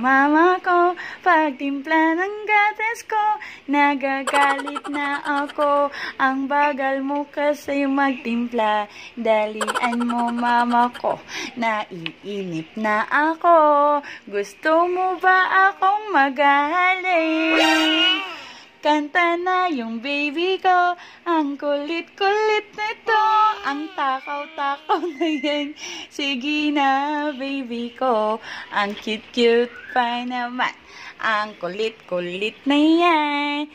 mama ko. Pagtimpla ng gatas ko Nagagalit na ako. Ang bagal mo kasi magtimpla. Dalian mo mama ko. Naiinip na ako. Gusto mo ba akong magaling? Kanta na yung baby ko. Ang kulit-kulit nito. Ang takaw-takaw na yan. Sige na baby ko. Ang cute-cute pa naman. Ang kulit-kulit na yan.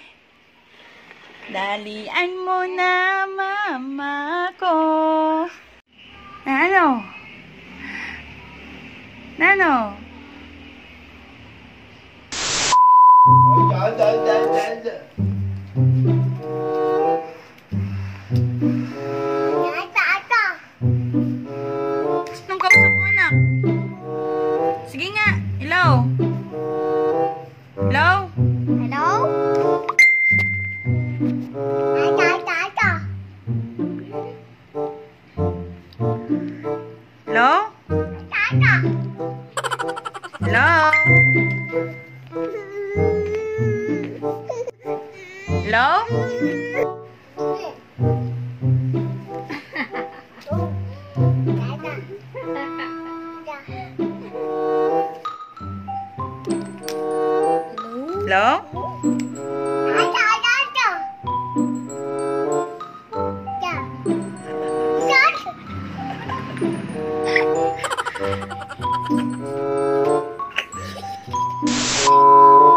Dalian mo na mama ko Daan, daan, daan, daan. Sinong kausap mo, anak? Sige nga. Hello? Hello? Hello? Ata, ata, ata. Hello? Ata, ata. Hello? Hello? Hello?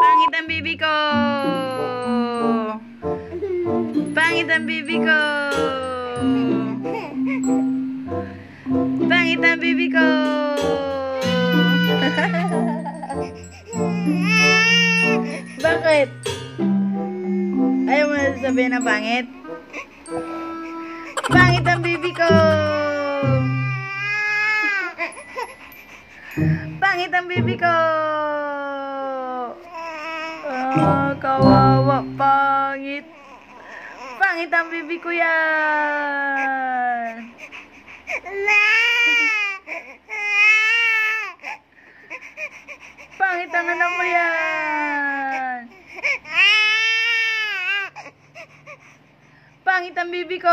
Pangit ang baby ko! Ang baby ko! Pangit ang baby ko! Bakit? Ayaw mo na sabihin na pangit? Pangit ang baby ko! Pangit ang baby ko! Ah, kawawa, pangit. Pangit ang baby ko yan. Pangit ang anak mo yan. Pangit ang baby ko.